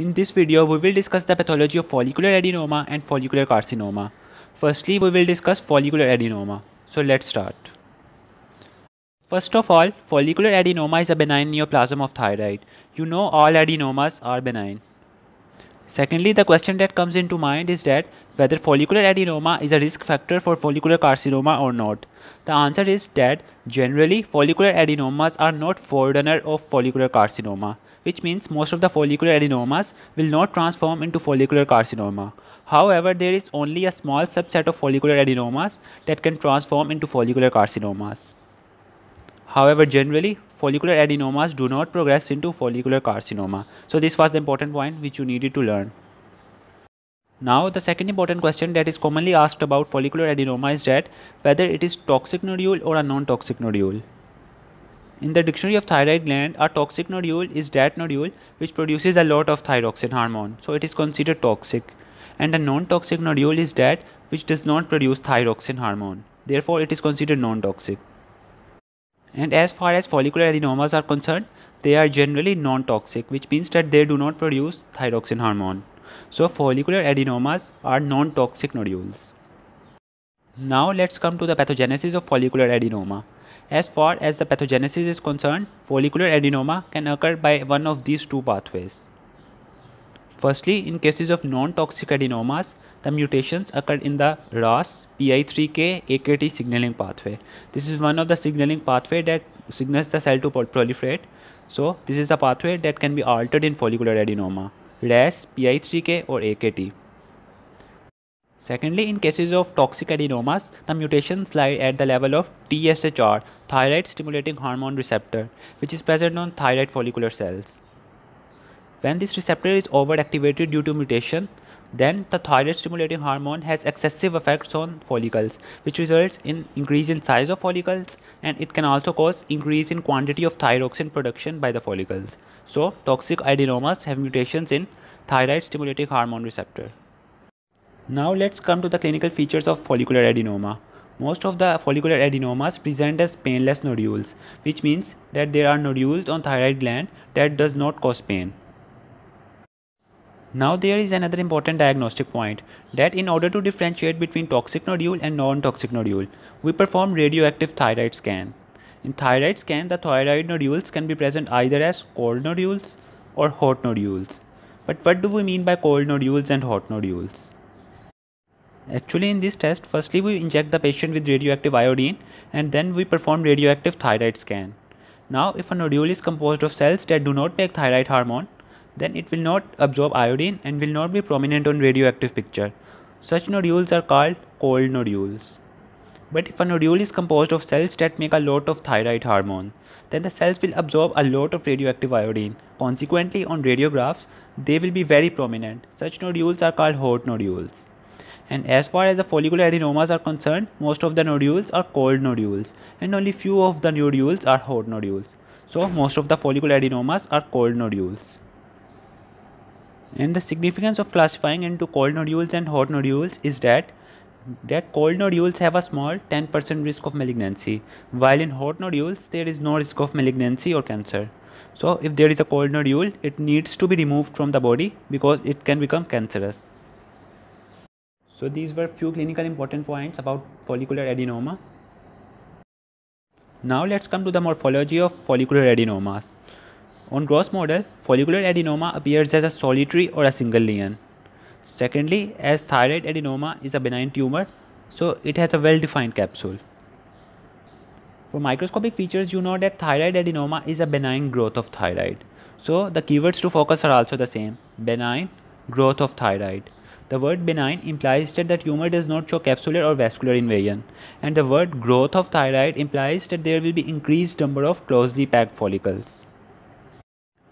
In this video, we will discuss the pathology of follicular adenoma and follicular carcinoma. Firstly, we will discuss follicular adenoma. So let's start. First of all, follicular adenoma is a benign neoplasm of thyroid. You know all adenomas are benign. Secondly, the question that comes into mind is that whether follicular adenoma is a risk factor for follicular carcinoma or not. The answer is that generally follicular adenomas are not forerunner of follicular carcinoma which means most of the follicular adenomas will not transform into follicular carcinoma. However, there is only a small subset of follicular adenomas that can transform into follicular carcinomas. However, generally, follicular adenomas do not progress into follicular carcinoma. So this was the important point which you needed to learn. Now, the second important question that is commonly asked about follicular adenoma is that whether it is toxic nodule or a non-toxic nodule. In the dictionary of thyroid gland, a toxic nodule is that nodule which produces a lot of thyroxine hormone, so it is considered toxic. And a non-toxic nodule is that which does not produce thyroxine hormone, therefore it is considered non-toxic. And as far as follicular adenomas are concerned, they are generally non-toxic, which means that they do not produce thyroxine hormone. So follicular adenomas are non-toxic nodules. Now let's come to the pathogenesis of follicular adenoma. As far as the pathogenesis is concerned, follicular adenoma can occur by one of these two pathways. Firstly, in cases of non-toxic adenomas, the mutations occur in the RAS PI3K AKT signaling pathway. This is one of the signaling pathway that signals the cell to proliferate. So, this is a pathway that can be altered in follicular adenoma, RAS, PI3K or AKT. Secondly, in cases of toxic adenomas, the mutations lie at the level of TSHR, thyroid stimulating hormone receptor, which is present on thyroid follicular cells. When this receptor is overactivated due to mutation, then the thyroid stimulating hormone has excessive effects on follicles, which results in increase in size of follicles and it can also cause increase in quantity of thyroxine production by the follicles. So, toxic adenomas have mutations in thyroid stimulating hormone receptor. Now let's come to the clinical features of follicular adenoma. Most of the follicular adenomas present as painless nodules, which means that there are nodules on thyroid gland that does not cause pain. Now there is another important diagnostic point that in order to differentiate between toxic nodule and non-toxic nodule, we perform radioactive thyroid scan. In thyroid scan, the thyroid nodules can be present either as cold nodules or hot nodules. But what do we mean by cold nodules and hot nodules? Actually in this test, firstly we inject the patient with radioactive iodine and then we perform radioactive thyroid scan. Now if a nodule is composed of cells that do not take thyroid hormone, then it will not absorb iodine and will not be prominent on radioactive picture. Such nodules are called cold nodules. But if a nodule is composed of cells that make a lot of thyroid hormone, then the cells will absorb a lot of radioactive iodine. Consequently, on radiographs, they will be very prominent. Such nodules are called hot nodules. And as far as the follicular adenomas are concerned, most of the nodules are cold nodules and only few of the nodules are hot nodules. So most of the follicular adenomas are cold nodules. And the significance of classifying into cold nodules and hot nodules is that that cold nodules have a small 10% risk of malignancy while in hot nodules there is no risk of malignancy or cancer. So if there is a cold nodule it needs to be removed from the body because it can become cancerous. So these were few clinical important points about follicular adenoma. Now let's come to the morphology of follicular adenomas. On gross model, follicular adenoma appears as a solitary or a single lesion. Secondly, as thyroid adenoma is a benign tumor, so it has a well-defined capsule. For microscopic features, you know that thyroid adenoma is a benign growth of thyroid. So the keywords to focus are also the same, benign growth of thyroid. The word benign implies that the tumor does not show capsular or vascular invasion, and the word growth of thyroid implies that there will be increased number of closely packed follicles.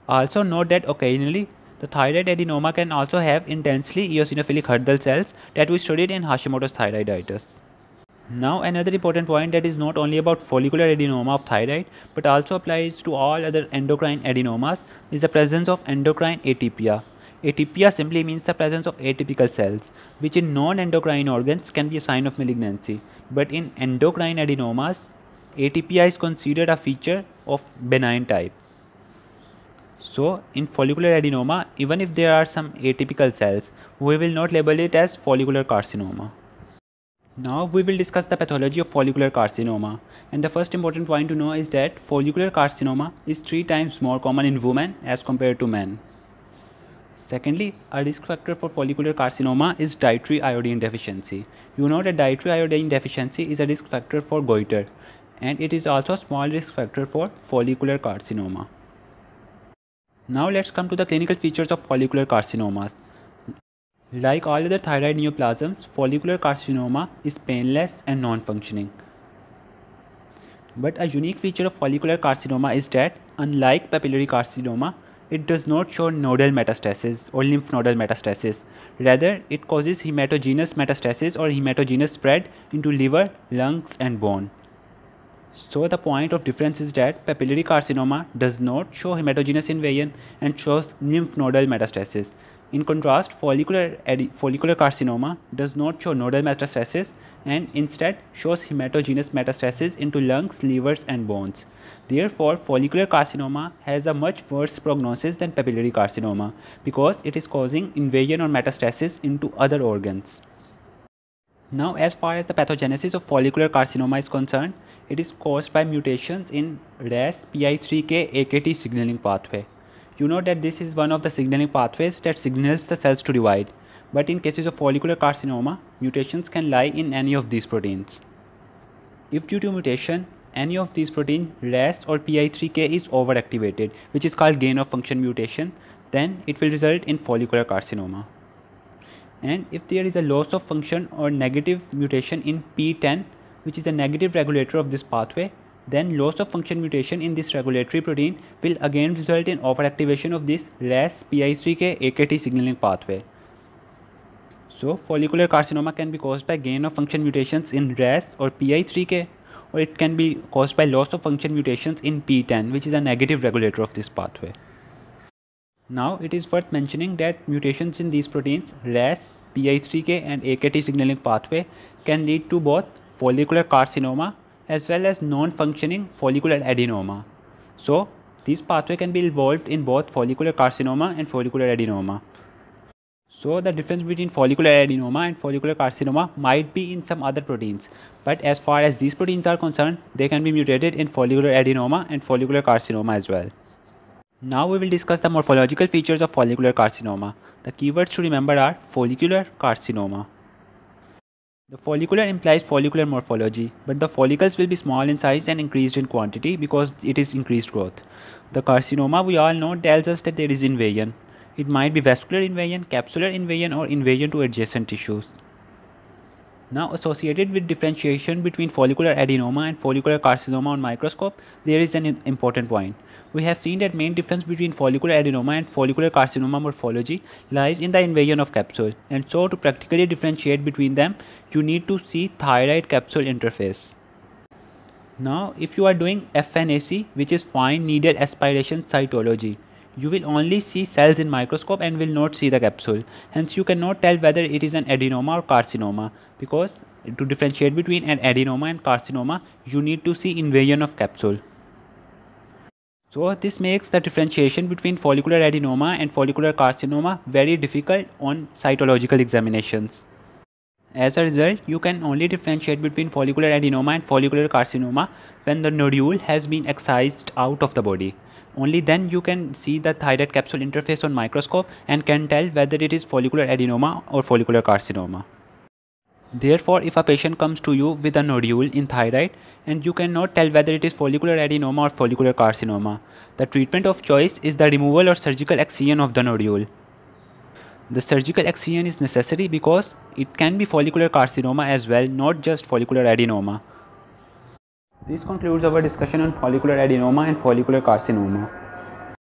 Also note that occasionally the thyroid adenoma can also have intensely eosinophilic Hürthle cells that we studied in Hashimoto's thyroiditis. Now another important point that is not only about follicular adenoma of thyroid but also applies to all other endocrine adenomas is the presence of endocrine atypia Atypia simply means the presence of atypical cells, which in non-endocrine organs can be a sign of malignancy. But in endocrine adenomas, atypia is considered a feature of benign type. So in follicular adenoma, even if there are some atypical cells, we will not label it as follicular carcinoma. Now we will discuss the pathology of follicular carcinoma and the first important point to know is that follicular carcinoma is 3 times more common in women as compared to men. Secondly, a risk factor for follicular carcinoma is dietary iodine deficiency. You know that dietary iodine deficiency is a risk factor for goiter and it is also a small risk factor for follicular carcinoma. Now let's come to the clinical features of follicular carcinomas. Like all other thyroid neoplasms, follicular carcinoma is painless and non-functioning. But a unique feature of follicular carcinoma is that, unlike papillary carcinoma, it does not show nodal metastasis or lymph nodal metastasis. Rather, it causes hematogenous metastasis or hematogenous spread into liver, lungs and bone. So the point of difference is that papillary carcinoma does not show hematogenous invasion and shows lymph nodal metastasis. In contrast, follicular, follicular carcinoma does not show nodal metastasis and instead shows hematogenous metastasis into lungs, livers and bones. Therefore, follicular carcinoma has a much worse prognosis than papillary carcinoma because it is causing invasion or metastasis into other organs. Now, as far as the pathogenesis of follicular carcinoma is concerned, it is caused by mutations in RAS PI3K AKT signaling pathway. You know that this is one of the signaling pathways that signals the cells to divide. But in cases of follicular carcinoma, mutations can lie in any of these proteins. If due to mutation, any of these protein RAS or PI3K is overactivated, which is called gain of function mutation, then it will result in follicular carcinoma. And if there is a loss of function or negative mutation in PTEN, which is a negative regulator of this pathway, then loss of function mutation in this regulatory protein will again result in overactivation of this RAS PI3K AKT signaling pathway. So follicular carcinoma can be caused by gain of function mutations in RAS or PI3K or it can be caused by loss of function mutations in PTEN which is a negative regulator of this pathway. Now it is worth mentioning that mutations in these proteins RAS, PI3K and AKT signaling pathway can lead to both follicular carcinoma as well as non-functioning follicular adenoma. So this pathway can be involved in both follicular carcinoma and follicular adenoma. So the difference between follicular adenoma and follicular carcinoma might be in some other proteins. But as far as these proteins are concerned, they can be mutated in follicular adenoma and follicular carcinoma as well. Now we will discuss the morphological features of follicular carcinoma. The keywords to remember are follicular carcinoma. The follicular implies follicular morphology, but the follicles will be small in size and increased in quantity because it is increased growth. The carcinoma we all know tells us that there is invasion. It might be vascular invasion, capsular invasion or invasion to adjacent tissues. Now associated with differentiation between follicular adenoma and follicular carcinoma on microscope, there is an important point. We have seen that main difference between follicular adenoma and follicular carcinoma morphology lies in the invasion of capsule and so to practically differentiate between them, you need to see thyroid capsule interface. Now if you are doing FNAC which is fine needle aspiration cytology, you will only see cells in microscope and will not see the capsule. Hence you cannot tell whether it is an adenoma or carcinoma because to differentiate between an adenoma and carcinoma you need to see invasion of capsule. So this makes the differentiation between follicular adenoma and follicular carcinoma very difficult on cytological examinations. As a result, you can only differentiate between follicular adenoma and follicular carcinoma when the nodule has been excised out of the body. Only then you can see the thyroid capsule interface on microscope and can tell whether it is follicular adenoma or follicular carcinoma. Therefore, if a patient comes to you with a nodule in thyroid and you cannot tell whether it is follicular adenoma or follicular carcinoma, the treatment of choice is the removal or surgical excision of the nodule. The surgical excision is necessary because it can be follicular carcinoma as well, not just follicular adenoma. This concludes our discussion on follicular adenoma and follicular carcinoma.